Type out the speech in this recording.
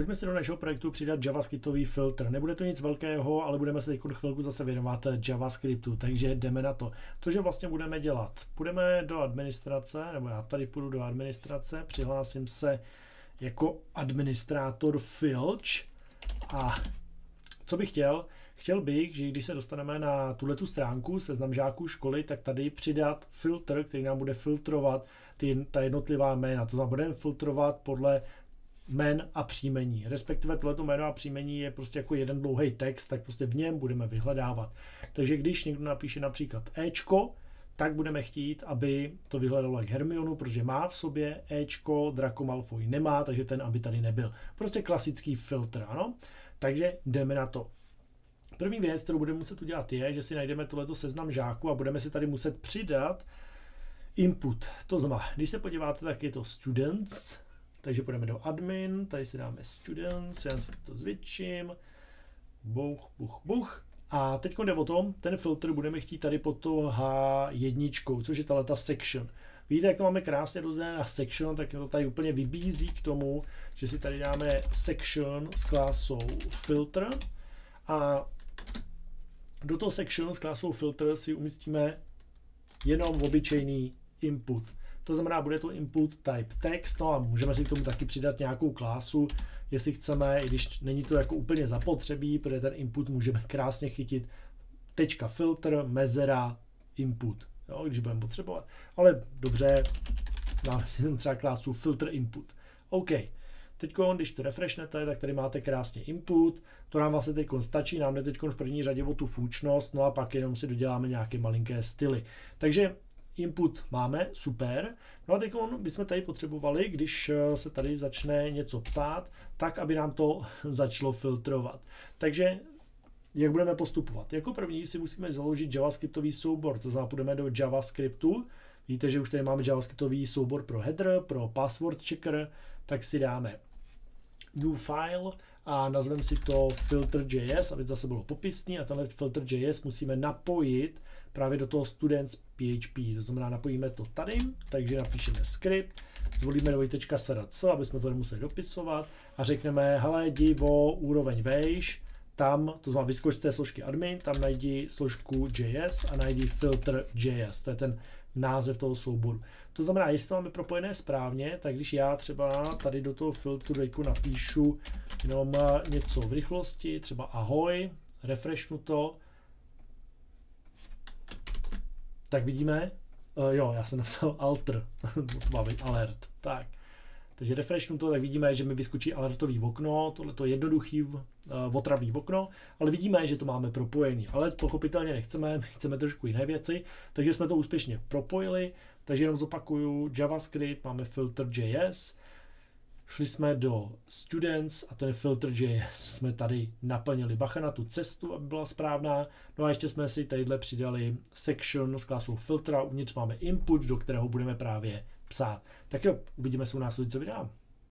Pojďme si do našeho projektu přidat JavaScriptový filtr. Nebude to nic velkého, ale budeme se teď chvilku zase věnovat JavaScriptu, takže jdeme na to. Cože vlastně budeme dělat? Půjdeme do administrace, nebo já tady půjdu do administrace, přihlásím se jako administrátor Filch a co bych chtěl? Chtěl bych, že když se dostaneme na tuhle tu stránku seznam žáků školy, tak tady přidat filtr, který nám bude filtrovat ty, ta jednotlivá jména. To znamená, budeme filtrovat podle jmen a příjmení. Respektive tohleto jméno a příjmení je prostě jako jeden dlouhý text, tak prostě v něm budeme vyhledávat. Takže když někdo napíše například Ečko, tak budeme chtít, aby to vyhledalo jak Hermionu, protože má v sobě Ečko, Draco Malfoy nemá, takže ten aby tady nebyl. Prostě klasický filtr, ano? Takže jdeme na to. První věc, kterou budeme muset udělat, je, že si najdeme tohleto seznam žáků a budeme si tady muset přidat input. To znamená, když se podíváte, tak je to students, takže půjdeme do admin, tady si dáme students, já si to zvětším, buch, buch, buch. A teď jde o tom, ten filtr budeme chtít tady pod to H1, což je ta section. Vidíte, jak to máme krásně rozdělené na section, tak to tady úplně vybízí k tomu, že si tady dáme section s klásou filter a do toho section s klásou filter si umístíme jenom obyčejný input. To znamená, bude to input type text, no a můžeme si k tomu taky přidat nějakou klásu, jestli chceme, i když není to jako úplně zapotřebí, protože ten input můžeme krásně chytit tečka filter, mezera, input, jo, když budeme potřebovat. Ale dobře, dáme si tam třeba klásu filter input. OK. Teď, když to refreshnete, tak tady máte krásně input, to nám vlastně teď stačí, nám jde teď v první řadě o tu funkčnost, no a pak jenom si doděláme nějaké malinké styly. Takže input máme, super. No a teď bychom tady potřebovali, když eh, se tady začne něco psát, tak, aby nám to začalo filtrovat. Takže jak budeme postupovat? Jako první si musíme založit JavaScriptový soubor, to znamená, půjdeme do JavaScriptu. Víte, že už tady máme JavaScriptový soubor pro header, pro password checker, tak si dáme new file a nazveme si to filter.js, aby to zase bylo popisný. A tenhle filter.js musíme napojit právě do toho students PHP. To znamená, napojíme to tady, takže napíšeme script, zvolíme dvojtečka.src, aby jsme to nemuseli dopisovat. A řekneme, hele, jdi o úroveň vejš, tam, to znamená vyskoč z té složky admin, tam najdi složku JS a najdi filter JS, to je ten název toho souboru. To znamená, jestli to máme propojené správně, tak když já třeba tady do toho filtru napíšu jenom něco v rychlosti, třeba ahoj, refreshnu to, tak vidíme, uh, jo, já jsem napsal alter, to má být alert, tak. Takže refreshnu to, tak vidíme, že mi vyskočí alertový okno, tohle to jednoduchý uh, otravný okno, ale vidíme, že to máme propojený. Ale pochopitelně nechceme, chceme trošku jiné věci, takže jsme to úspěšně propojili. Takže jenom zopakuju JavaScript, máme filter.js, Šli jsme do Students a ten filter.js jsme tady naplnili. Bacha na tu cestu, aby byla správná. No a ještě jsme si tadyhle přidali section s klásou filtra. Uvnitř máme input, do kterého budeme právě psát. Tak jo, uvidíme se u následujícího videa.